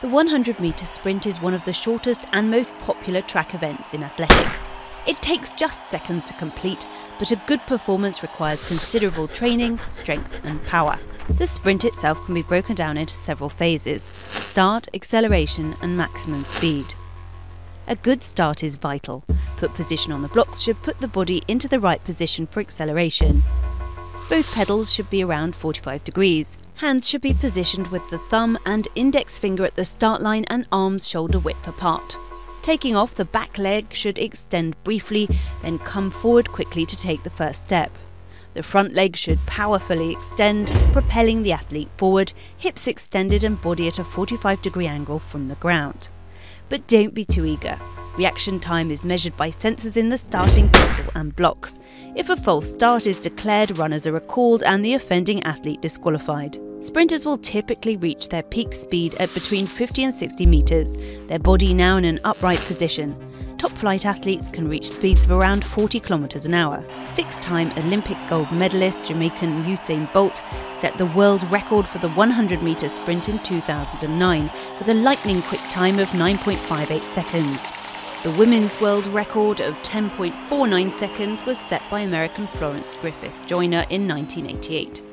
The 100 metre sprint is one of the shortest and most popular track events in athletics. It takes just seconds to complete, but a good performance requires considerable training, strength, and power. The sprint itself can be broken down into several phases start, acceleration, and maximum speed. A good start is vital. Foot position on the blocks should put the body into the right position for acceleration. Both pedals should be around 45 degrees. Hands should be positioned with the thumb and index finger at the start line and arms shoulder width apart. Taking off, the back leg should extend briefly, then come forward quickly to take the first step. The front leg should powerfully extend, propelling the athlete forward, hips extended and body at a 45 degree angle from the ground. But don't be too eager. Reaction time is measured by sensors in the starting pistol and blocks. If a false start is declared, runners are recalled and the offending athlete disqualified. Sprinters will typically reach their peak speed at between 50 and 60 metres, their body now in an upright position. Top flight athletes can reach speeds of around 40 kilometres an hour. Six time Olympic gold medalist Jamaican Usain Bolt set the world record for the 100 metre sprint in 2009 with a lightning quick time of 9.58 seconds. The women's world record of 10.49 seconds was set by American Florence Griffith Joyner in 1988.